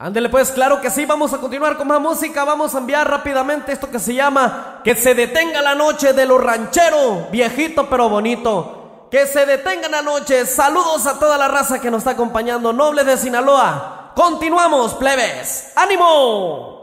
Ándele pues, claro que sí, vamos a continuar con más música, vamos a enviar rápidamente esto que se llama Que se detenga la noche de los rancheros, viejito pero bonito. Que se detenga la noche, saludos a toda la raza que nos está acompañando, nobles de Sinaloa. Continuamos, plebes, ánimo.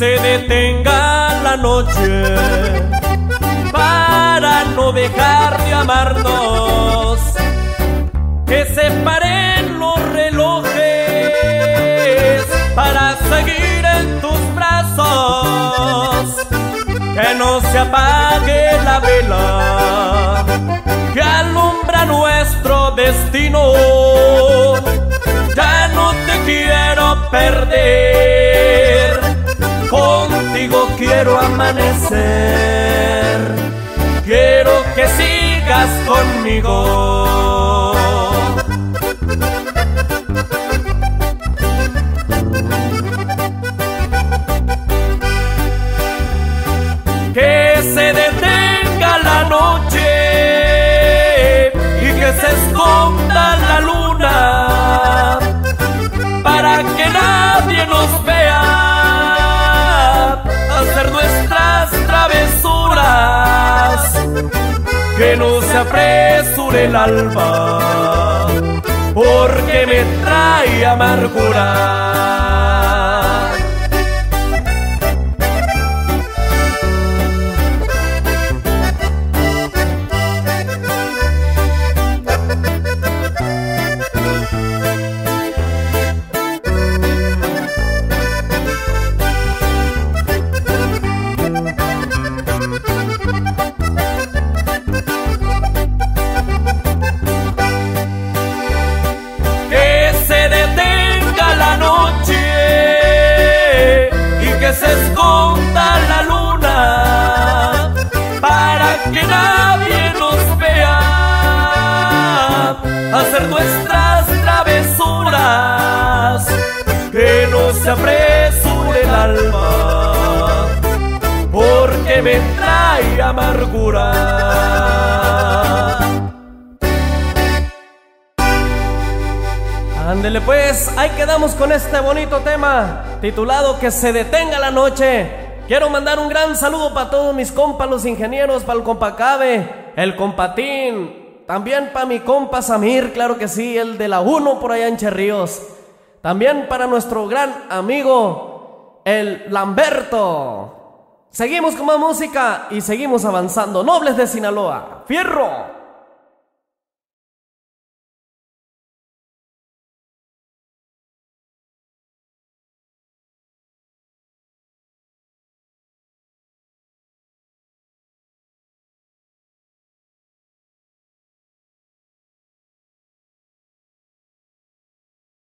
Se detenga la noche para no dejar de amarnos. Que se paren los relojes para seguir en tus brazos. Que no se apague la vela que alumbra nuestro destino. Ya no te quiero perder quiero amanecer. Quiero que sigas conmigo. Que no se apresure el alma, porque me trae amargura. Hacer nuestras travesuras que no se apresure el alma porque me trae amargura Ándele pues, ahí quedamos con este bonito tema titulado Que se detenga la noche. Quiero mandar un gran saludo para todos mis compas, los ingenieros, para el compa Cabe, el compatín, también para mi compa Samir, claro que sí, el de la 1 por allá en Cherríos. También para nuestro gran amigo, el Lamberto. Seguimos con más música y seguimos avanzando. Nobles de Sinaloa. ¡Fierro!